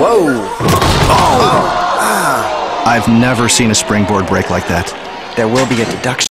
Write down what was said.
Whoa! I've never seen a springboard break like that. There will be a deduction.